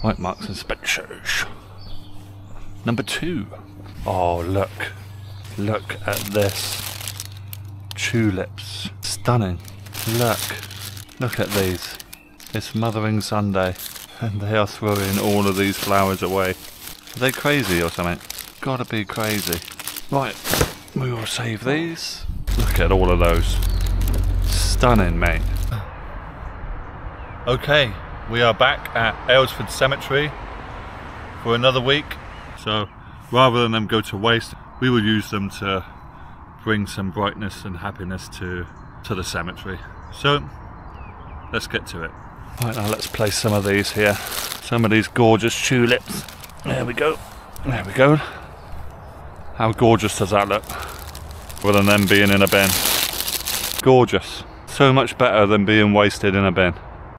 White Marks and Spencers. Number two. Oh, look. Look at this. Tulips. Stunning. Look. Look at these. It's Mothering Sunday. And they are throwing all of these flowers away. Are they crazy or something? Gotta be crazy. Right. We will save these. Look at all of those. Stunning, mate. Okay, we are back at Aylesford Cemetery for another week. So rather than them go to waste, we will use them to bring some brightness and happiness to to the cemetery. So let's get to it. Right now let's place some of these here. Some of these gorgeous tulips. There we go. There we go. How gorgeous does that look? Rather than them being in a bin. Gorgeous. So much better than being wasted in a bin.